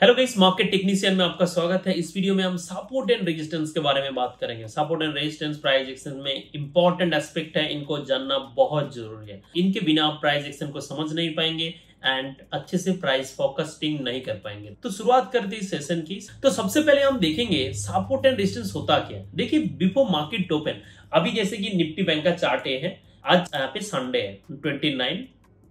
Hello guys market technician में आपका स्वागत है। इस वीडियो में हम सपोर्ट एंड रेजिस्टेंस के बारे में बात करेंगे। Support and resistance price action में इंपॉर्टेंट एस्पेक्ट है, इनको जानना बहुत ज़रूरी है। इनके बिना आप प्राइस एक्शन को समझ नहीं पाएँगे एंड अच्छे से प्राइस फोकसिंग नहीं कर पाएँगे। तो शुरुआत करते हैं सेशन की। तो सबसे पहले हम देखेंगे सपोर्ट एंड रेजिस्टेंस होता क्या देखिए बिफोर मार्केट ओपन अभी जैसे कि निफ्टी बैंक का चार्ट है। आज यहाँ पे संडे है ट्वेंटी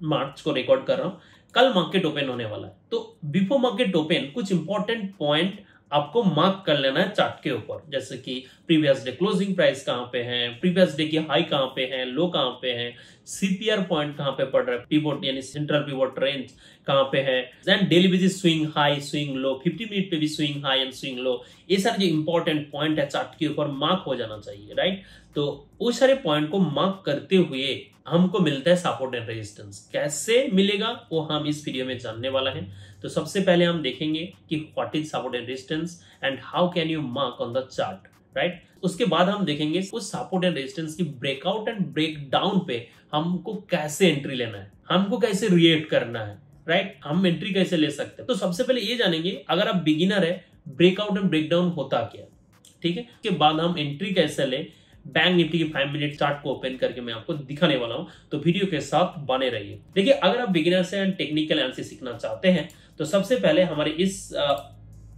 मार्च को रिकॉर्ड कर रहा हूँ। कल मार्केट ओपन होने वाला है। तो बिफोर मार्केट ओपन कुछ इंपॉर्टेंट पॉइंट आपको मार्क कर लेना है चार्ट के ऊपर। जैसे कि प्रीवियस डे क्लोजिंग प्राइस कहाँ पे है प्रीवियस डे की हाई कहाँ पे है लो कहाँ पे है सीपीआर पॉइंट कहाँ पे पड़ रहा है पिवोट यानी सेंट्रल पिवोट रेंज कहाँ पे है then daily basis swing high swing low 50 minute पे भी swing high and swing low ये सारे जो इंपॉर्टेंट पॉइंट है चार्ट के ऊपर मार्क हो जाना चाहिए राइट तो उस सारे पॉइंट को मार्क करते हुए हमको मिलता है सपोर्ट एंड रेजिस्टेंस कैसे मिलेगा वो हम इस वीडियो में जानने वाला है। तो सबसे पहले हम देखेंगे कि what is support and resistance and how can you mark on the chart right उसके बाद हम देखेंगे उस सपोर्ट एंड रेजिस्टेंस की ब्रेकआउट एंड ब्रेक डाउन पे हमको कैसे एंट्री लेना है, हमको कैसे रिएक्ट करना है राइट? हम एंट्री कैसे ले सकते हैं? तो सबसे पहले ये जानेंगे, अगर आप बिगिनर है ब्रेकआउट एंड ब्रेकडाउन होता क्या ठीक है? उसके बाद हम एंट्री कैसे ले? बैंक निफ्टी की फाइव मिनट चार्ट को ओपन करके मैं आपको दिखाने वाला हूँ। तो वीडियो के साथ बने रहिए। देखिए, अगर आप बिगिनर से एंड टेक्निकल एनालिसिस सीखना चाहते हैं तो सबसे पहले हमारे इस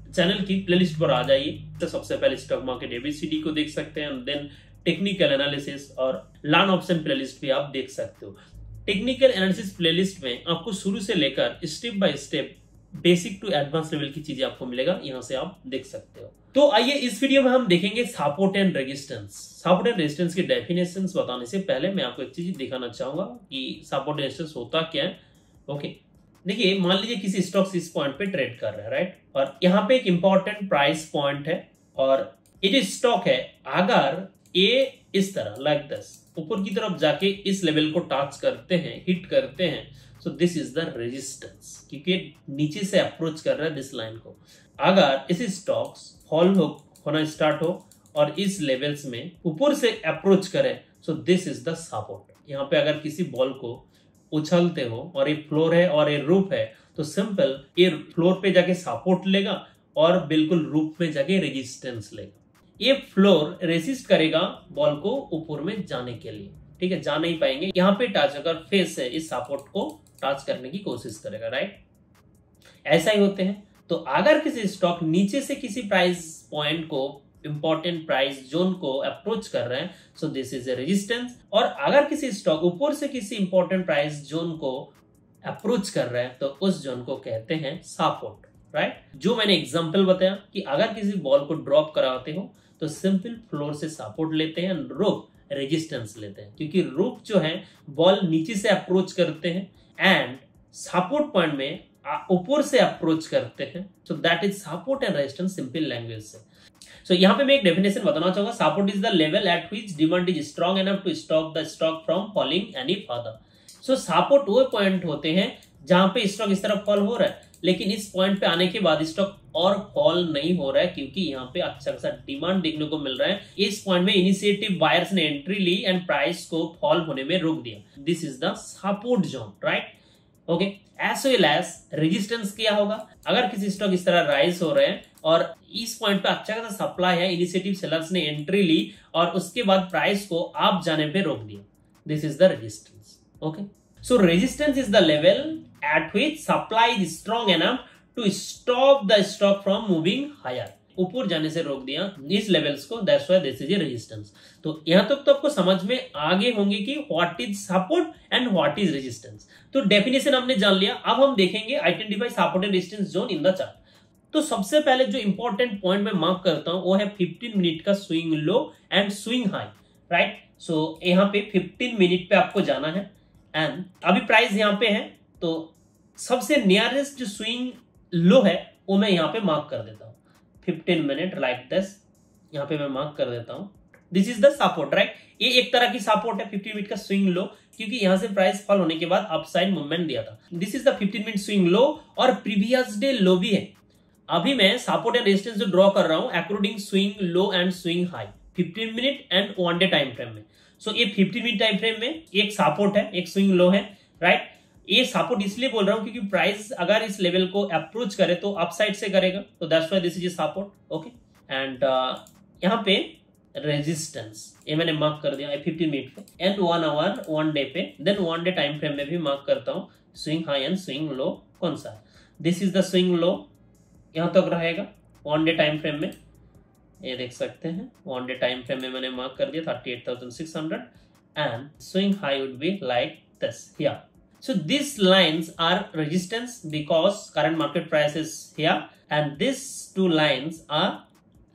चैनल की प्लेलिस्ट पर आ जाइए। तो सबसे पहले स्टॉक मार्केट एबीसीडी को देख सकते हैं देन टेक्निकल एनालिसिस और लर्न ऑप्शन प्लेलिस्ट भी आप देख सकते हो। टेक्निकल एनालिसिस प्लेलिस्ट में आपको शुरू से लेकर step by step basic to advance level की चीज़ें आपको मिलेगा। यहाँ से आप देख सकते हो। तो आइए इस वीडियो में हम देखेंगे support and resistance support and resistance की डेफिनेशन बताने से पहले मैं आपको एक चीज़ दिखाना चाहूँगा कि सपोर्ट रेजिस्टेंस होता क्या है। ओके देखिए, मान लीजिए किसी स्टॉक्स इस पॉइंट पे ट्रेड कर रहा है राइट और यहाँ पे एक इंपॉर्टेंट प्राइस पॉइंट है, और ये जो स्टॉक है, अगर ये इस तरह लाइक दस ऊपर की तरफ़ जाके इस लेवल को टच करते हैं हिट करते हैं so this is the resistance क्योंकि नीचे से अप्रोच कर रहा है दिस लाइन को। अगर इस स्टॉक्स फॉल हो, होना स्टार्ट हो, और इस लेवल्स में ऊपर से अप्रोच करे so this is the support यहाँ पे अगर किसी बॉल को उछलते हो और ये फ्लोर है और ये रूप है तो सिंपल ये फ्लोर पे जाके सपोर्ट लेगा और बिल्कुल रूप में जाके रेजिस्टेंस लेगा। ये फ्लोर रेसिस्ट करेगा बॉल को ऊपर में जाने के लिए। ठीक है, जा नहीं पाएँगे। यहाँ पे टच अगर फेस है, इस सपोर्ट को टच करने की कोशिश करेगा राइट ऐसा ही होते हैं। तो अगर किसी स्टॉक नीचे से किसी प्राइस पॉइंट को इंपॉर्टेंट प्राइस जोन को अप्रोच कर रहे हैं। So this is a resistance और अगर किसी स्टॉक ऊपर से किसी इंपॉर्टेंट प्राइस जोन को अप्रोच कर रहे हैं तो उस जोन को कहते हैं सपोर्ट राइट right? जो मैंने एग्जांपल बताया कि अगर किसी बॉल को ड्रॉप कराते हो तो सिंपल फ्लोर से सपोर्ट लेते हैं रोप रेजिस्टेंस लेते हैं। क्योंकि रोप जो है बॉल नीचे से अप्रोच करते हैं एंड सपोर्ट पॉइंट में ऊपर से अप्रोच करते हैं। So that is support and resistance simple language से। सो यहाँ पे मैं एक डेफिनेशन बताना चाहूँगा। Support is the level at which demand is strong enough to stop the stock from falling any further so support वो पॉइंट होते हैं जहाँ पे स्टॉक इस तरफ़ फॉल हो रहा है। लेकिन इस पॉइंट पे आने के बाद स्टॉक और फॉल नहीं हो रहा है क्योंकि यहाँ पे अच्छा खासा डिमांड देखने को मिल रहा है। इस पॉइंट में इनिशिएटिव बायर्स ने एंट्री ली एंड प्राइस को फॉल होने में रोक दिया। This is the support zone right okay as well as resistance क्या होगा। अगर किसी स्टॉक इस तरह राइज हो रहे हैं, और इस पॉइंट पे अच्छा खासा सप्लाई है इनिशिएटिव सेलर्स ने एंट्री ली, और उसके बाद प्राइस को आप जाने पे रोक दिया। This is the resistance okay so resistance is the level at which supply is strong enough to stop the stock from moving higher ऊपर जाने से रोक दिया। इस लेवल्स को that's why this is a resistance तो यहाँ तक तो आपको समझ में आगे होंगे कि what is support and what is resistance तो डेफिनेशन हमने जान लिया। अब हम देखेंगे identify support and resistance zone in the chart तो सबसे पहले जो इंपॉर्टेंट पॉइंट मैं मार्क करता हूँ, वो है 15 मिनट का swing low and swing high right so यहाँ पे 15 मिनट पे आपको जाना है। एंड अभी प्राइस यहाँ पे है तो सबसे नियरेस्ट जो स्विंग लो है, वो मैं यहाँ पे मार्क कर देता हूँ। 15 मिनट लाइक दिस यहाँ पे मैं मार्क कर देता हूँ। This is the support right ये एक तरह की सपोर्ट है 15 मिनट का स्विंग लो क्योंकि यहाँ से प्राइस फॉल होने के बाद अपसाइड मूवमेंट दिया था। This is the 15 minute swing low और प्रीवियस डे लो भी है। अभी मैं सपोर्ट एंड रेजिस्टेंस जो ड्रॉ कर रहा हूँ according swing low and swing high 15 minute and one day time frame में। सो so, ये 15 मिनट टाइम फ्रेम में एक सपोर्ट है एक स्विंग लो है राइट ये सपोर्ट इसलिए बोल रहा हूँ क्योंकि प्राइस अगर इस लेवल को अप्रोच करे तो अपसाइड से करेगा। तो that's why this is support okay and यहाँ पे रेजिस्टेंस ये मैंने मार्क कर दिया फिफ्टीन मिनट पे। And one hour one day पे then one day time frame में भी मार्क करता हूँ। Swing high and swing low कौन सा? This is the swing low यहाँ तक रहेगा वन डे टाइम फ्रेम में। ये देख सकते हैं वन डे टाइम फ्रेम में मैंने मार्क कर दिया thirty eight thousand six hundred and swing high would be like this here So these lines are resistance because current market price is here and these two lines are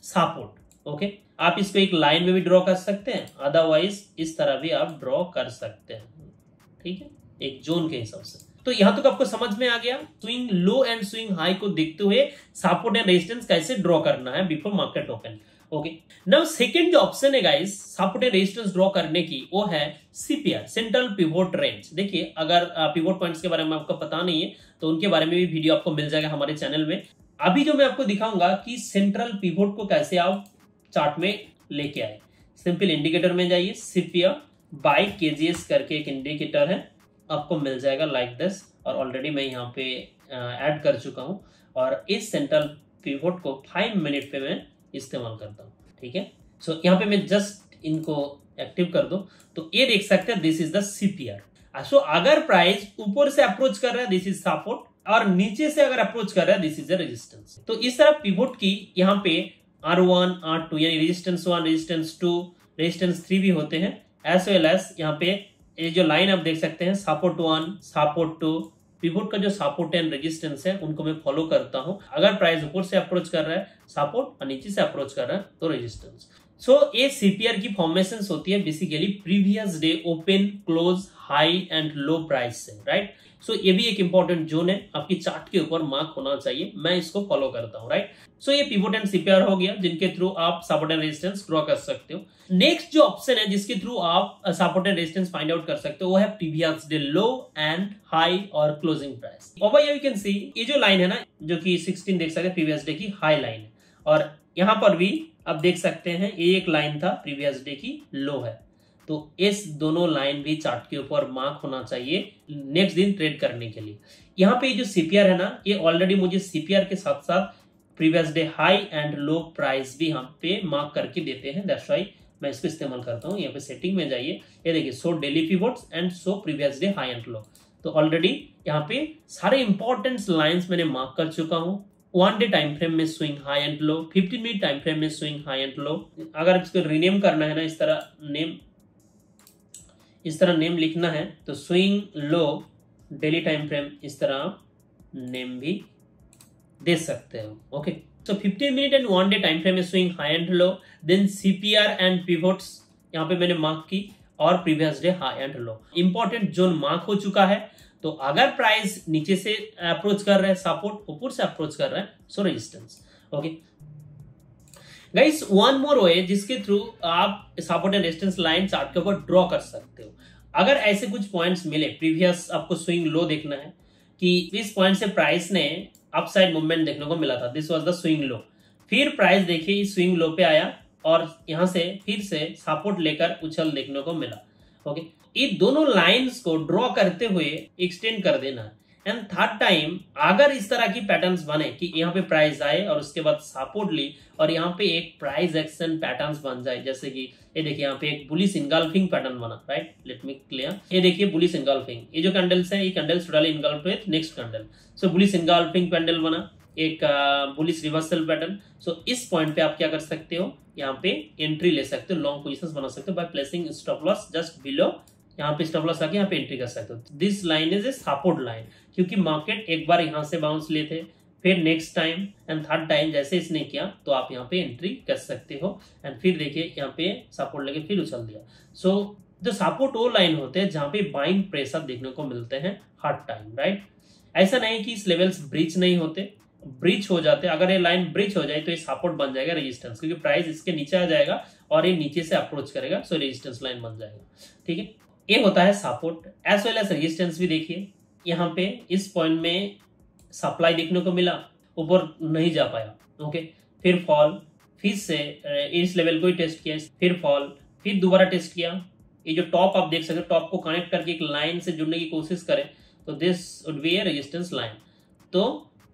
support. Okay. आप इसको एक line में भी draw कर सकते हैं otherwise इस तरह भी आप ड्रॉ कर सकते हैं ठीक है एक जोन के हिसाब से तो यहाँ तक तो आपको समझ में आ गया swing low and swing high को देखते हुए सपोर्ट एंड रेजिस्टेंस कैसे ड्रॉ करना है before market open okay now second जो ऑप्शन है guys support and resistance draw करने की, वो है सीपीआर सेंट्रल पिवोट रेंज देखिए, अगर पिवोट पॉइंट्स के बारे में आपको पता नहीं है तो उनके बारे में भी वीडियो आपको मिल जाएगा हमारे चैनल में. अभी जो मैं आपको दिखाऊँगा कि सेंट्रल पिवोट को कैसे आप चार्ट में लेके आए. सिंपल इंडिकेटर में जाइए सीपीआर बाई केजीएस करके एक इंडिकेटर है. आपको मिल जाएगा लाइक like दिस और ऑलरेडी मैं यहाँ पे ऐड कर चुका हूँ। और इस सेंट्रल पिवोट को फाइव मिनट पे मैं इस्तेमाल करता हूँ ठीक है? सो so, यहाँ पे मैं जस्ट इनको एक्टिव कर दो। तो ये देख सकते हैं this is the CPR so अगर प्राइस ऊपर से अप्रोच कर रहा है दिस इज़ सपोर्ट और नीचे से अगर अप्रोच कर रहा है दिस इज़ द रेजिस्टेंस तो इस तरह पिवोट की यहाँ पे आर वन आर टू यानी resistance one resistance two resistance three भी होते हैं एज वेल एज यहाँ पे ये जो लाइन आप देख सकते हैं support one support two pivot का जो सपोर्ट एंड रेजिस्टेंस है उनको मैं फॉलो करता हूँ। अगर प्राइस ऊपर से अप्रोच कर रहा है सपोर्ट और नीचे से अप्रोच कर रहा है तो रेजिस्टेंस सो so, ये सीपीआर की फॉर्मेशन होती है basically previous day open close high and low price से राइट सो ये भी एक इंपॉर्टेंट जोन है। आपकी चार्ट के ऊपर मार्क होना चाहिए। मैं इसको फॉलो करता हूँ राइट सो ये पिवोट एंड सीपीआर हो गया, जिनके थ्रू आप सपोर्ट एंड रेजिस्टेंस ड्रॉ कर सकते हो। नेक्स्ट जो ऑप्शन है, जिसके थ्रू आप support and resistance find out कर सकते हो, वो है previous day low and high और closing price over you can see ये जो लाइन है ना, जो कि 16 देख सकते प्रीवियस डे की हाई लाइन है। और यहाँ पर भी आप देख सकते हैं, ये एक लाइन था प्रीवियस डे की लो है। तो इस दोनों लाइन भी चार्ट के ऊपर मार्क होना चाहिए नेक्स्ट दिन ट्रेड करने के लिए। यहाँ पे जो सीपीआर है ना, ये ऑलरेडी मुझे सीपीआर के साथ साथ previous day high and low price भी यहाँ पे मार्क करके देते हैं। दैट्स वाई मैं इसको इस्तेमाल करता हूँ। यहाँ पे सेटिंग में जाइए। ये देखिए so daily pivots and so previous day high and low तो ऑलरेडी यहाँ पे सारे इंपॉर्टेंट लाइंस मैंने मार्क कर चुका हूँ। वन डे टाइम फ्रेम में swing high and low fifteen minute time frame में स्विंग हाई एंड लो अगर इसको रीनेम करना है ना, इस तरह नेम इस तरह नेम लिखना है तो swing low daily time frame इस तरह आप नेम भी दे सकते हो okay So 15 minute and one day time frame में swing high and low then CPR and pivots यहाँ पे मैंने मार्क की, और previous day high and low important zone mark हो चुका है तो अगर प्राइस नीचे से अप्रोच कर रहे हैं सपोर्ट ऊपर से अप्रोच कर रहे हैं so resistance okay guys one more way जिसके थ्रू आप support and resistance line chart के ऊपर ड्रॉ कर सकते हो। अगर ऐसे कुछ पॉइंट्स मिले प्रीवियस आपको स्विंग लो देखना है, कि इस पॉइंट से प्राइस ने अपसाइड मूवमेंट देखने को मिला था। This was the swing low फिर प्राइस देखिए स्विंग लो पे आया और यहाँ से फिर से सपोर्ट लेकर उछल देखने को मिला। ओके ये दोनों लाइंस को ड्रॉ करते हुए एक्सटेंड कर देना। है एंड थर्ड टाइम अगर इस तरह की पैटर्न्स बने कि यहाँ पे प्राइस आए और उसके बाद सपोर्ट ली और यहाँ पे एक प्राइस एक्शन पैटर्न्स बन जाए, जैसे कि ये देखिए यहाँ पे एक बुलिस इनगल्फिंग पैटर्न बना राइट लेट मी क्लियर ये देखिए बुलिस इनगल्फिंग ये जो कैंडल्स है, ये candles totally engulf with next candle so bullish engulfing candle बना, एक बुलिस रिवर्सल पैटर्न सो इस पॉइंट पे आप क्या कर सकते हो? यहाँ पे एंट्री ले सकते हो लॉन्ग पोजिशन बना सकते हो by placing stop loss just below यहाँ पे स्टॉप लॉस आके यहाँ पे एंट्री कर सकते हो. This line is a support line क्योंकि मार्केट एक बार यहाँ से बाउंस लिए थे फिर next time and third time जैसे इसने किया तो आप यहाँ पे एंट्री कर सकते हो। एंड फिर देखिए यहाँ पे सपोर्ट लेके फिर उछल दिया। सो so, जो सपोर्ट वो लाइन होते हैं जहाँ पे बाइंग प्रेशर देखने को मिलते हैं हर टाइम राइट ऐसा नहीं कि इस लेवल्स ब्रिज नहीं होते। ब्रिज हो जाते। अगर ये लाइन ब्रिज हो जाए तो ये सपोर्ट बन जाएगा रेजिस्टेंस क्योंकि प्राइस इसके नीचे आ जाएगा और ये नीचे से अप्रोच करेगा सो रेजिस्टेंस लाइन बन जाएगा। ठीक है? ये होता है support as well as resistance भी देखिए। यहाँ पे इस पॉइंट में सप्लाई देखने को मिला, ऊपर नहीं जा पाया ओके फिर फॉल फिर से इस लेवल को ही टेस्ट किया, फिर फॉल फिर दोबारा टेस्ट किया। ये जो टॉप आप देख सकते टॉप को कनेक्ट करके एक लाइन से जुड़ने की कोशिश करें तो this would be a resistance line तो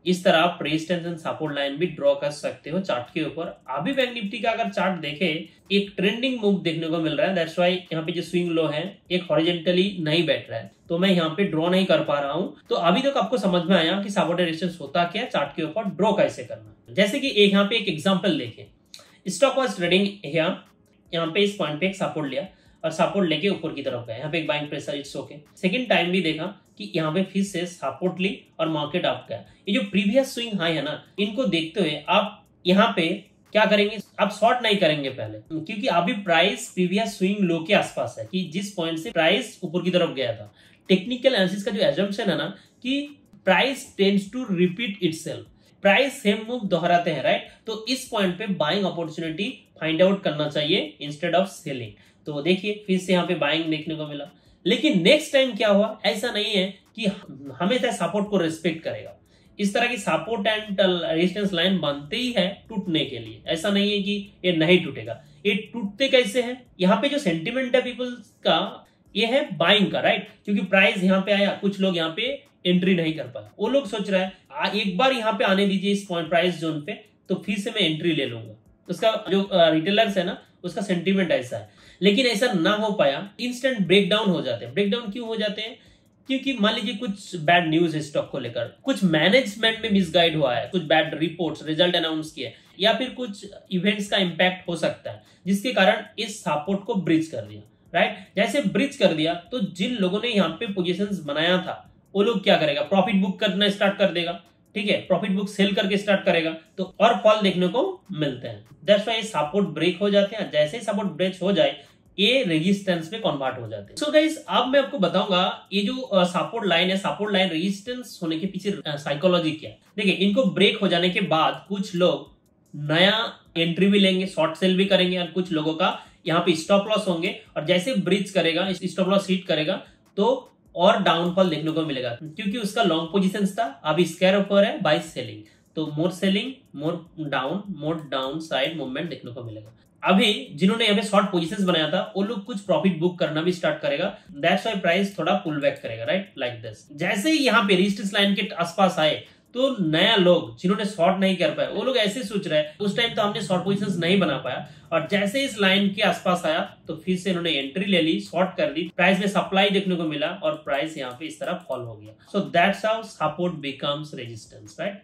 इस तरह आप रेजिस्टेंस एंड सपोर्ट लाइन भी ड्रॉ कर सकते हो चार्ट के ऊपर। अभी बैंक निफ्टी का अगर चार्ट देखे, एक ट्रेंडिंग मूव देखने को मिल रहा है। यहाँ पे जो स्विंग लो है, एक हॉरिजेंटली नहीं बैठ रहा है। तो मैं यहाँ पे ड्रॉ नहीं कर पा रहा हूँ। तो अभी तक तो आपको समझ में आया कि सपोर्ट रेजिस्टेंस होता क्या चार्ट के ऊपर ड्रॉ कैसे करना जैसे कि एक यहाँ पे एक एग्ज़ाम्पल देखे। स्टॉक वॉज़ ट्रेडिंग यहाँ पे इस पॉइंट पे एक सपोर्ट लिया और सपोर्ट लेके ऊपर की तरफ़ गया। यहाँ पे एक buying pressure it's okay second time भी देखा। कि यहाँ पे फिर से सपोर्ट ली और मार्केट अप गया ये जो प्रीवियस स्विंग हाई है ना, इनको देखते हुए आप यहाँ पे क्या करेंगे? आप शॉर्ट नहीं करेंगे पहले, क्योंकि अभी प्राइस प्रीवियस स्विंग लो के आसपास है, कि जिस पॉइंट से प्राइस ऊपर की तरफ़ गया था। टेक्निकल एनालिसिस का जो एजम्पन है ना, कि price tends to repeat itself price same move दोहराते हैं राइट तो इस पॉइंट पे बाइंग अपॉर्चुनिटी फाइंड आउट करना चाहिए इंस्टेड ऑफ़ सेलिंग तो देखिए, फिर से यहाँ पे बाइंग देखने को मिला। लेकिन नेक्स्ट टाइम क्या हुआ? ऐसा नहीं है कि हमेशा सपोर्ट को रिस्पेक्ट करेगा। इस तरह की सपोर्ट एंड रेजिस्टेंस लाइन बनते ही है टूटने के लिए। ऐसा नहीं है कि ये नहीं टूटेगा। ये टूटते कैसे है? यहाँ पे जो सेंटिमेंट है पीपल का ये है बाइंग का राइट क्योंकि प्राइस यहाँ पे आया कुछ लोग यहाँ पे एंट्री नहीं कर पाया वो लोग सोच रहा है आ, एक बार यहाँ पे आने दीजिए इस पॉइंट प्राइस जोन पे तो फिर से मैं एंट्री ले लूँगा। उसका जो रिटेलर्स है ना उसका सेंटिमेंट ऐसा है। लेकिन ऐसा ना हो पाया इंस्टेंट ब्रेकडाउन हो जाते हैं। ब्रेकडाउन क्यों हो जाते हैं? क्योंकि मान लीजिए कुछ बैड न्यूज़ है स्टॉक को लेकर। कुछ मैनेजमेंट में मिसगाइड हुआ है, कुछ बैड रिपोर्ट्स रिज़ल्ट अनाउंस किए या फिर कुछ इवेंट्स का इंपैक्ट हो सकता है, जिसके कारण इस सपोर्ट को ब्रिज कर दिया राइट जैसे ब्रिज कर दिया तो जिन लोगों ने यहाँ पे पोजिशन बनाया था, वो लोग क्या करेगा? प्रॉफिट बुक करना स्टार्ट कर देगा, ठीक है? प्रॉफिट बुक सेल करके स्टार्ट करेगा तो और फॉल देखने को मिलते हैं। वाई सपोर्ट ब्रेक हो जाते हैं। जैसे ही सपोर्ट ब्रेक हो जाए ये रेजिस्टेंस में कन्वर्ट हो जाते हैं। सो गाइस अब मैं आपको बताऊँगा, ये जो सपोर्ट लाइन है सपोर्ट लाइन रेजिस्टेंस होने के पीछे साइकोलॉजी क्या है। देखिए, इनको ब्रेक हो जाने के बाद कुछ लोग नया एंट्री भी लेंगे शॉर्ट सेल भी करेंगे और कुछ लोगों का यहाँ पे स्टॉप लॉस होंगे। और जैसे ब्रिज करेगा स्टॉप लॉस हिट करेगा तो और डाउनफॉल देखने को मिलेगा। क्योंकि उसका लॉन्ग पोजिशन था अभी स्केयर ऊपर है बाई सेलिंग तो more selling more down more downside movement देखने को मिलेगा। अभी जिन्होंने यहाँ पे शॉर्ट पोजिशन बनाया था, वो लोग कुछ प्रॉफिट बुक करना भी स्टार्ट करेगा। दैट्स वाई प्राइस थोड़ा पुल बैक करेगा राइट लाइक दिस जैसे ही यहाँ पे रेजिस्टेंस लाइन के आसपास आए तो नया लोग जिन्होंने शॉर्ट नहीं कर पाए, वो लोग ऐसे सोच रहे हैं, उस टाइम तो हमने शॉर्ट पोजिशन नहीं बना पाया। और जैसे इस लाइन के आसपास आया तो फिर से इन्होंने एंट्री ले ली शॉर्ट कर दी। प्राइस में सप्लाई देखने को मिला और प्राइस यहाँ पे इस तरह फॉल हो गया। So that's how support becomes resistance right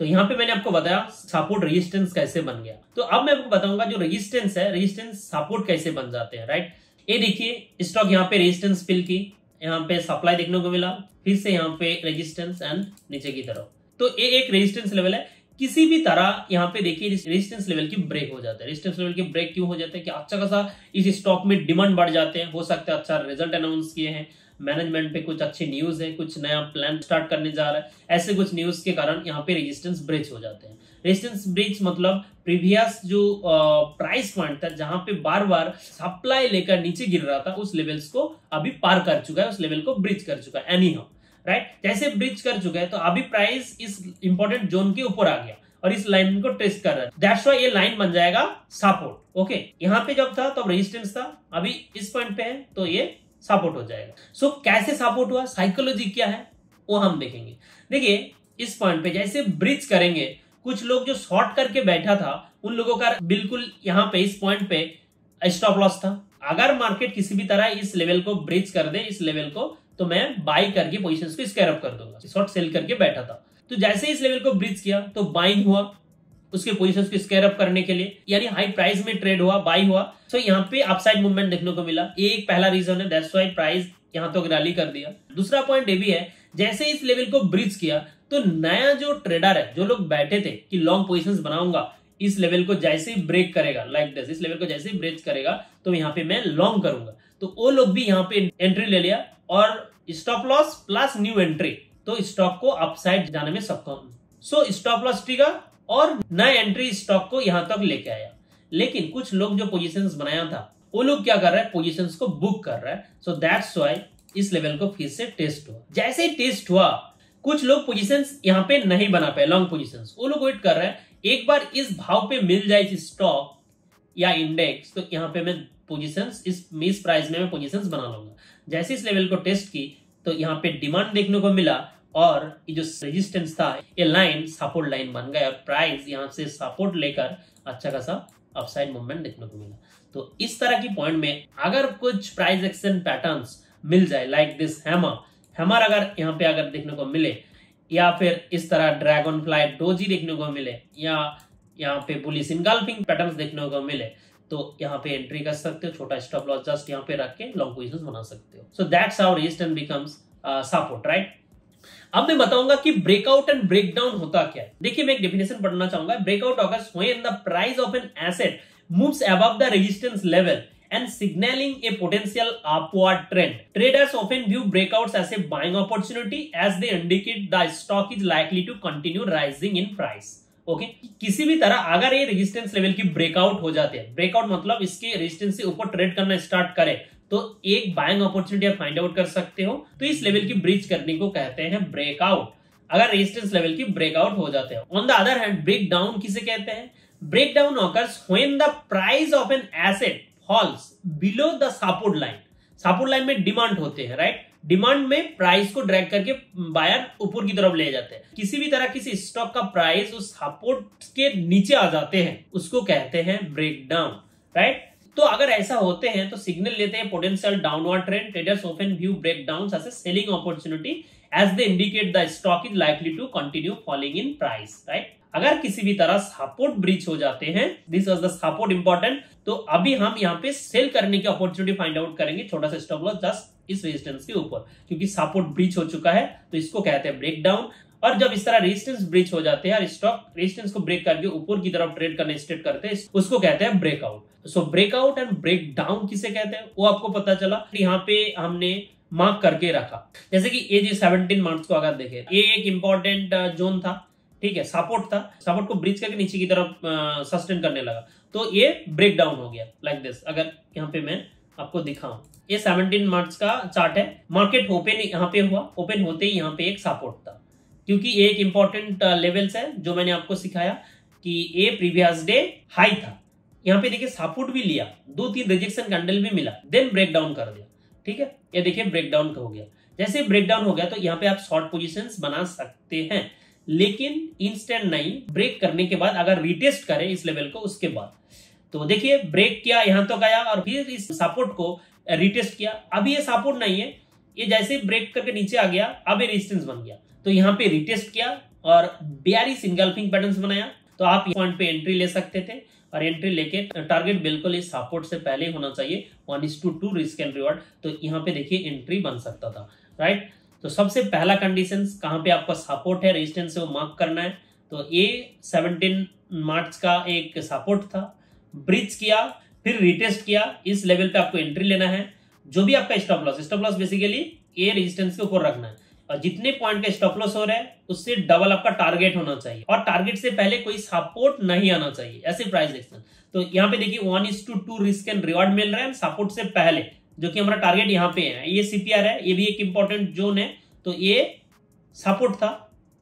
तो यहाँ पे मैंने आपको बताया सपोर्ट रेजिस्टेंस कैसे बन गया। तो अब मैं आपको बताऊँगा जो रेजिस्टेंस है रेजिस्टेंस सपोर्ट कैसे बन जाते हैं राइट ये देखिए स्टॉक यहाँ पे रेजिस्टेंस फिल की, यहाँ पे सप्लाई देखने को मिला, फिर से यहाँ पे रेजिस्टेंस एंड नीचे की तरफ़। तो ये एक रेजिस्टेंस लेवल है। किसी भी तरह यहाँ पे देखिए रेजिस्टेंस लेवल की ब्रेक हो जाता है। रेजिस्टेंस लेवल की ब्रेक क्यों हो जाता है कि अच्छा खासा इस स्टॉक में डिमांड बढ़ जाते हैं, हो सकता है अच्छा रिज़ल्ट अनाउंस किए हैं। मैनेजमेंट पे कुछ अच्छी न्यूज़ है, कुछ नया प्लान स्टार्ट करने जा रहा है। ऐसे कुछ न्यूज़ के कारण यहाँ पे रेजिस्टेंस ब्रिज हो जाते हैं। रेजिस्टेंस ब्रिज मतलब प्रीवियस जो प्राइस पॉइंट था, जहाँ पे बार बार सप्लाई लेकर नीचे गिर रहा था, उस लेवल्स को अभी पार कर चुका है, उस लेवल को ब्रिज कर चुका है। एनी राइट जैसे ब्रिज कर चुका है तो अभी प्राइस इस इंपॉर्टेंट जोन के ऊपर आ गया और इस लाइन को टेस्ट कर रहा है। दैट्स ये लाइन बन जाएगा सपोर्ट ओके यहाँ पे जब था तो रेजिस्टेंस था, अभी इस पॉइंट पे है तो ये सपोर्ट हो जाएगा। सो so, कैसे सपोर्ट हुआ? साइकोलॉजी क्या है? वो हम देखेंगे। देखिए इस पॉइंट पे जैसे ब्रिज करेंगे कुछ लोग जो शॉर्ट करके बैठा था उन लोगों का बिल्कुल यहाँ पे इस पॉइंट पे स्टॉप लॉस था। अगर मार्केट किसी भी तरह इस लेवल को ब्रिज कर दे इस लेवल को तो मैं बाई करके पोजिशन को स्केयर अप कर दूँगा। शॉर्ट सेल करके बैठा था। तो जैसे इस लेवल को ब्रिज किया तो बाइंग हुआ। उसके पोजीशन को स्केयर अप करने के लिए। यानी हाई प्राइस में ट्रेड हुआ बाई हुआ। सो यहाँ पे अपसाइड मूवमेंट देखने को मिला। एक पहला रीजन है दैट्स वाई प्राइस यहाँ तो रैली कर दिया। दूसरा पॉइंट ये भी है, जैसे इस लेवल को ब्रिज किया तो नया जो ट्रेडर है, जो लोग बैठे थे कि लॉन्ग पोजिशन बनाऊँगा, इस लेवल को जैसे ही ब्रेक करेगा लाइक दिस इस लेवल को जैसे ही ब्रेक करेगा तो यहाँ पे मैं लॉन्ग करूँगा। तो वो लोग भी यहाँ पे एंट्री ले लिया और stop loss plus new entry तो स्टॉक को अपसाइड जाने में सक्षम। सो स्टॉप लॉस ट्रिगर और नए एंट्री स्टॉक को यहाँ तक लेके आया। लेकिन कुछ लोग जो पोजीशंस बनाया था, वो लोग क्या कर रहे हैं? पोजीशंस को बुक कर रहा है। सो दैट्स वाई इस लेवल को फिर से टेस्ट हुआ। जैसे ही टेस्ट हुआ, कुछ लोग पोजीशंस यहाँ पे नहीं बना पाए लॉन्ग पोजीशंस वो लोग वेट कर रहे हैं, एक बार इस भाव पे मिल जाए स्टॉक या इंडेक्स तो यहाँ पे मैं पोजीशंस इस इस प्राइस में मैं पोजीशंस बना लूँगा। जैसे इस लेवल को टेस्ट की तो यहाँ पे डिमांड देखने को मिला और ये जो रेजिस्टेंस था, ये लाइन सपोर्ट लाइन बन गया और प्राइस यहाँ से सपोर्ट लेकर अच्छा खासा अपसाइड मूवमेंट देखने को मिला। तो इस तरह की पॉइंट में अगर कुछ प्राइस एक्शन पैटर्न्स मिल जाए लाइक दिस हैमर हैमर अगर यहाँ पे अगर देखने को मिले, या फिर इस तरह ड्रैगन फ्लाई डोजी देखने को मिले, या यहाँ पे पुलिस इनगल्फिंग पैटर्न देखने को मिले तो यहाँ पे एंट्री कर सकते हो, छोटा स्टॉप लॉस जस्ट यहाँ पे रख के लॉन्ग पोजिशन बना सकते हो। So that's how resistance becomes support right अब मैं बताऊँगा कि ब्रेकआउट एंड ब्रेकडाउन होता क्या है देखिए, मैं एक डेफिनेशन पढ़ना चाहूँगा breakout occurs when the price of an asset moves above the resistance level and signaling a potential upward trend. Traders often view breakouts as a buying opportunity as they indicate the stock is likely to continue rising in price. Okay okay? किसी भी तरह, अगर ये resistance level की breakout हो जाते हैं breakout मतलब इसके रेजिस्टेंस से ऊपर ट्रेड करना स्टार्ट करे तो एक बाइंग अपॉर्चुनिटी आप फाइंड आउट कर सकते हो तो इस लेवल की ब्रिज करने को कहते हैं ब्रेकआउट अगर रेजिस्टेंस लेवल की ब्रेकआउट हो जाते हैं। On the other hand break down किसे कहते हैं? Break down occurs when the price of an asset falls below the support line support line में डिमांड होते हैं राइट डिमांड में प्राइस को ड्रैग करके बायर ऊपर की तरफ़ ले जाते हैं। किसी भी तरह किसी स्टॉक का प्राइस उस सपोर्ट के नीचे आ जाते हैं। उसको कहते हैं ब्रेक डाउन राइट तो अगर ऐसा होते हैं तो सिग्नल लेते हैं potential downward trend traders open view break down a selling opportunity as they indicate the stock is likely to continue falling in price right अगर किसी भी तरह सपोर्ट ब्रीच हो जाते हैं this was the support important तो अभी हम यहाँ पे सेल करने की अपॉर्चुनिटी फाइंड आउट करेंगे छोटा सा स्टॉप लॉस जस्ट इस रेजिस्टेंस के ऊपर, क्योंकि सपोर्ट ब्रीच हो चुका है तो इसको कहते हैं ब्रेक डाउन और जब इस तरह रेजिस्टेंस ब्रीच हो जाते हैं स्टॉक रेजिस्टेंस को ब्रेक करके ऊपर की तरफ़ ट्रेड करने स्टेट करते हैं, उसको कहते हैं breakout so breakout and break down किसे कहते हैं? वो आपको पता चला यहाँ पे हमने मार्क करके रखा। जैसे कि ये जो सेवनटीन मार्च को अगर देखे, ये एक इंपॉर्टेंट जोन था, ठीक है सपोर्ट था। सपोर्ट को ब्रिज करके नीचे की तरफ़ सस्टेन करने लगा। तो ये ब्रेक डाउन हो गया लाइक दिस अगर यहाँ पे मैं आपको दिखाऊँ, ये 17 मार्च का चार्ट है। मार्केट ओपन यहाँ पे हुआ ओपन होते ही यहाँ पे एक सपोर्ट था। क्योंकि एक इंपॉर्टेंट लेवल्स है, जो मैंने आपको सिखाया कि ये प्रीवियस डे हाई था। यहाँ पे देखिए सपोर्ट भी लिया दो तीन रिजेक्शन कैंडल भी मिला देन ब्रेक डाउन कर दिया, ठीक है? ये देखिए ब्रेक डाउन हो गया। जैसे ब्रेक डाउन हो गया तो यहाँ पे आप शॉर्ट पोजिशन बना सकते हैं, लेकिन इंस्टेंट नहीं ब्रेक करने के बाद अगर रिटेस्ट करें इस लेवल को, उसके बाद। तो देखिए ब्रेक किया, यहाँ तो गया और फिर इस सपोर्ट को रिटेस्ट किया। अभी ये सपोर्ट नहीं है, ये जैसे ब्रेक करके नीचे आ गया, अब ये रेजिस्टेंस बन गया। तो यहाँ पे रिटेस्ट किया और बियारी सिंगल्फिंग पैटर्न बनाया। तो आप पॉइंट पे एंट्री ले सकते थे और एंट्री लेके टारगेट बिल्कुल इस सपोर्ट से पहले होना चाहिए। One is to two risk and reward तो यहाँ पे देखिए एंट्री बन सकता था राइट तो सबसे पहला कंडीशन कहाँ पे आपका सपोर्ट है रेजिस्टेंस से वो मार्क करना है। तो ये 17 मार्च का एक सपोर्ट था। ब्रिज किया, फिर रिटेस्ट किया। इस लेवल पे आपको एंट्री लेना है। जो भी आपका stop loss stop loss basically ये रेजिस्टेंस के ऊपर रखना है। और जितने पॉइंट का स्टॉप लॉस हो रहा है, उससे डबल आपका टारगेट होना चाहिए। और टारगेट से पहले कोई सपोर्ट नहीं आना चाहिए। ऐसे प्राइस एक्शन तो यहाँ पे देखिए one is to two risk and reward मिल रहा है सपोर्ट से पहले, जो कि हमारा टारगेट यहाँ पे है। ये सीपीआर है, ये भी एक इंपॉर्टेंट जोन है। तो ये सपोर्ट था,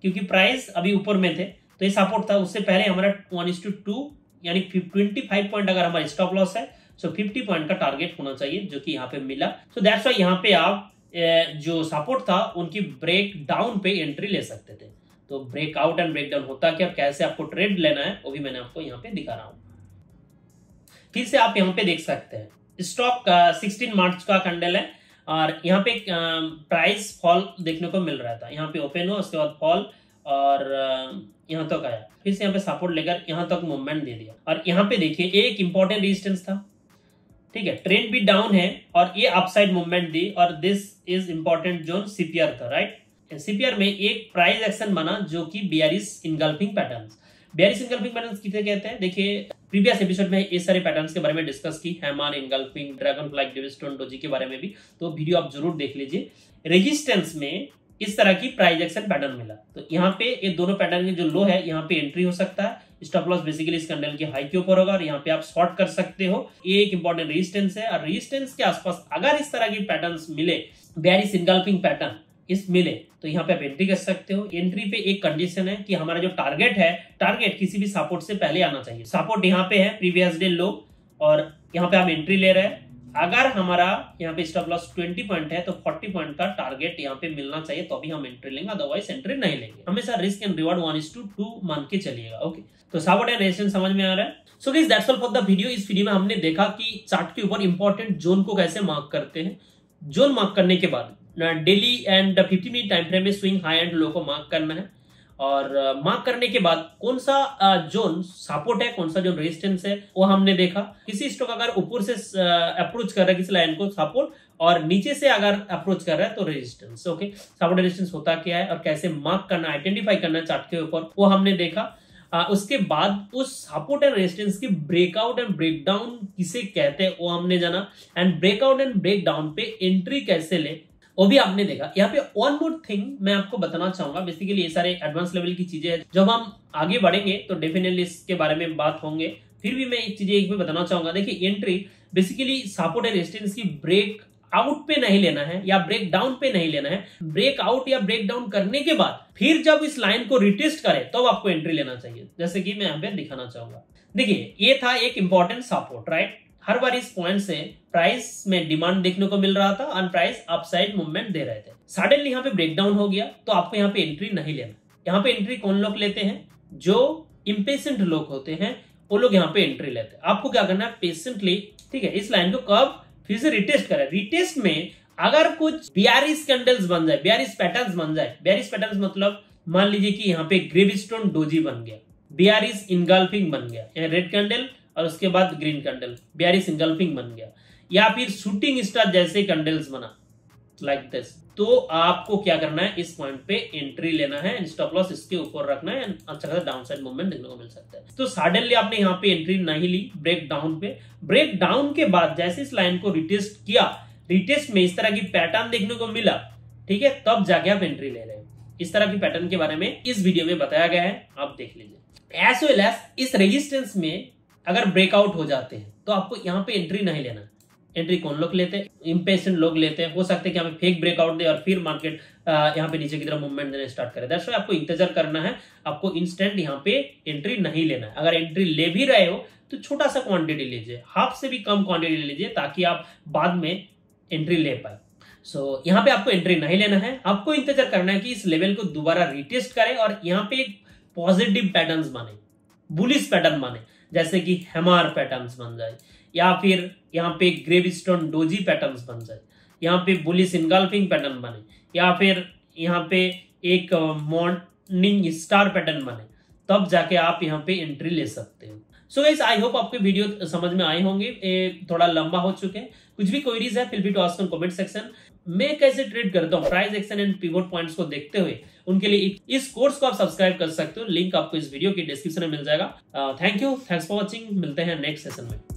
क्योंकि प्राइस अभी ऊपर में थे। तो ये सपोर्ट था, उससे पहले हमारा वन इज़ टू टू यानी ट्वेंटी फाइव पॉइंट अगर हमारा स्टॉप लॉस है सो फिफ्टी पॉइंट का टारगेट होना चाहिए, जो कि यहाँ पे मिला। सो दैट्स वाई यहाँ पे आप जो सपोर्ट था, उनकी ब्रेक डाउन पे एंट्री ले सकते थे। तो ब्रेकआउट एंड ब्रेक डाउन होता क्या, कैसे आपको ट्रेड लेना है, वो भी मैंने आपको यहाँ पे दिखा रहा हूँ। फिर से आप यहाँ पे देख सकते हैं। स्टॉक सिक्सटीन मार्च का कैंडल है, और यहाँ पे प्राइस फॉल देखने को मिल रहा था। यहाँ पे ओपन हुआ, उसके बाद फॉल और यहाँ तक तो आया। फिर से यहाँ पे सपोर्ट लेकर यहाँ तक तो मूवमेंट दे दिया। और यहाँ पे देखिए, एक इंपॉर्टेंट रेजिस्टेंस था। ठीक है ट्रेंड भी डाउन है और ये अपसाइड मूवमेंट दी और this is important zone CPR का राइट सीपीआर में एक प्राइस एक्शन बना जो कि bearish engulfing pattern bearish engulfing pattern किसे कहते हैं? देखिए प्रीवियस एपिसोड में ये सारे पैटर्न्स के बारे में डिस्कस की हैमर इनगल्फिंग ड्रैगन फ्लैग डेविस्टोन डोजी के बारे में भी। तो वीडियो आप ज़रूर देख लीजिए। रेजिस्टेंस में इस तरह की प्राइज एक्शन पैटर्न मिला। तो यहाँ पे ये दोनों पैटर्न के जो लो है, यहाँ पे एंट्री हो सकता है। स्टॉप लॉस बेसिकली इस कैंडल की हाई के ऊपर होगा और यहाँ पे आप शॉर्ट कर सकते हो। ये एक इंपॉर्टेंट रेजिस्टेंस है और रेजिस्टेंस के आसपास अगर इस तरह की पैटर्न मिले बेरिस सिंगल्पिंग पैटर्न इस मिले तो यहाँ पे आप एंट्री कर सकते हो। एंट्री पे एक कंडीशन है कि हमारा जो टारगेट है टारगेट किसी भी सपोर्ट से पहले आना चाहिए। सपोर्ट यहाँ पे है प्रीवियस डे लो और यहाँ पे आप एंट्री ले रहे हैं। अगर हमारा यहाँ पे स्टॉप लॉस 20 पॉइंट है तो 40 पॉइंट का टारगेट यहाँ पे मिलना चाहिए तो अभी हम एंट्री लेंगे अदरवाइज़ एंट्री नहीं लेंगे। हमेशा risk and reward one is to two मान के चलिएगा ओके तो सपोर्ट एंड समझ में आ रहा है? So guys that's all for the video इस वीडियो में हमने देखा कि चार्ट के ऊपर इंपॉर्टेंट जोन को कैसे मार्क करते हैं। जोन मार्क करने के बाद daily and fifty minute time frame में स्विंग हाई एंड लो को मार्क करना है। और मार्क करने के बाद कौन सा जोन सपोर्ट है कौन सा जोन रेजिस्टेंस है वो हमने देखा। किसी स्टॉक अगर ऊपर से अप्रोच कर रहा है किसी लाइन को सपोर्ट और नीचे से अगर अप्रोच कर रहा है तो रेजिस्टेंस ओके सपोर्ट रेजिस्टेंस होता क्या है और कैसे मार्क करना आइडेंटिफाई करना चार्ट के ऊपर वो हमने देखा। आ, उसके बाद उस सपोर्ट एंड रेजिस्टेंस की ब्रेकआउट एंड ब्रेकडाउन किसे कहते हैं वो हमने जाना। एंड ब्रेकआउट एंड ब्रेकडाउन पे एंट्री कैसे ले वो भी आपने देखा। यहाँ पे वन मोर थिंग मैं आपको बताना चाहूँगा। बेसिकली ये सारे एडवांस लेवल की चीज़ें हैं। जब हम आगे बढ़ेंगे तो डेफिनेटली इसके बारे में बात होंगे। फिर भी मैं एक चीज़ें एक भी बताना चाहूँगा। देखिए entry basically support and resistance की ब्रेक आउट पे नहीं लेना है, या ब्रेक डाउन पे नहीं लेना है। ब्रेक आउट या ब्रेक डाउन करने के बाद, फिर जब इस लाइन को रिटेस्ट करे, तब तो आपको एंट्री लेना चाहिए। जैसे कि मैं यहाँ पे दिखाना चाहूँगा। देखिए, ये था एक इंपॉर्टेंट सपोर्ट राइट हर बार इस पॉइंट से प्राइस में डिमांड देखने को मिल रहा था और प्राइस अपसाइड मूवमेंट दे रहे थे। सडनली यहाँ पे ब्रेकडाउन हो गया तो आपको यहाँ पे एंट्री नहीं लेना। यहाँ पे एंट्री कौन लोग लेते हैं? जो इम्पेशेंट लोग होते हैं, वो लोग यहाँ पे एंट्री लेते हैं। आपको क्या करना है? पेशेंटली ठीक है, इस लाइन को कब फिर से रिटेस्ट करें। रिटेस्ट में अगर कुछ बियारिस कैंडल्स बन जाए बियारिस पैटर्न बन जाए बियारिस पैटर्न मतलब मान लीजिए कि यहाँ पे ग्रेविस्टोन डोजी बन गया बियारिस इनगल्फिंग बन गया रेड कैंडल और उसके बाद ग्रीन कैंडल बियारिस इनगल्फिंग बन गया। या फिर शूटिंग स्टार जैसे कैंडल्स बना लाइक like दिस तो आपको क्या करना है, इस पॉइंट पे एंट्री लेना है स्टॉप लॉस इसके ऊपर रखना है अच्छा खासा डाउन साइड मूवमेंट देखने को मिल सकता है। तो सडनली आपने यहाँ पे एंट्री नहीं ली ब्रेक डाउन पे। ब्रेक डाउन के बाद जैसे इस लाइन को रिटेस्ट किया रिटेस्ट में इस तरह की पैटर्न देखने को मिला, ठीक है, तब जाके आप एंट्री ले रहे हैं। इस तरह की पैटर्न के बारे में इस वीडियो में बताया गया है, आप देख लीजिए। एज वेल एज इस रेजिस्टेंस में अगर ब्रेकआउट हो जाते हैं तो आपको यहाँ पे एंट्री नहीं लेना। एंट्री कौन लोग लेते हैं? इम्पेशेंट लोग लेते हैं। हो सकते हैं कि हमें फेक ब्रेकआउट दे और फिर मार्केट यहाँ पे नीचे की तरफ़ मूवमेंट देना स्टार्ट करे। दैट्स आपको इंतज़ार करना है। आपको इंस्टेंट यहाँ पे एंट्री नहीं लेना है। अगर एंट्री ले भी रहे हो तो छोटा सा क्वांटिटी लीजिए। हाफ़ से भी कम क्वांटिटी ले लीजिए ताकि आप बाद में एंट्री ले पाए। सो so, यहाँ पे आपको एंट्री नहीं लेना है। आपको इंतज़ार करना है कि इस लेवल को दोबारा रिटेस्ट करें और यहाँ पे एक पॉजिटिव पैटर्न बने। बुलिस पैटर्न बने। जैसे कि हेमार पैटर्न्स बन जाए या फिर यहाँ पे ग्रेविस्टोन डोजी पैटर्न्स बन जाए यहाँ पे बुलिस इनगल्फिंग पैटर्न बने या फिर यहाँ पे एक मॉर्निंग स्टार पैटर्न बने तब जाके आप यहाँ पे एंट्री ले सकते हो। सो गाइस आई होप आपके वीडियो समझ में आए होंगे। ए, थोड़ा लंबा हो चुके हैं। कुछ भी क्वेरीज है फिर भी टू आस्क कमेंट सेक्शन मैं कैसे ट्रेड करता हूँ? Price action and pivot points को देखते हुए उनके लिए इस कोर्स को आप सब्सक्राइब कर सकते हो। लिंक आपको इस वीडियो के डिस्क्रिप्शन में मिल जाएगा। Thank you thanks for watching मिलते हैं नेक्स्ट सेशन में।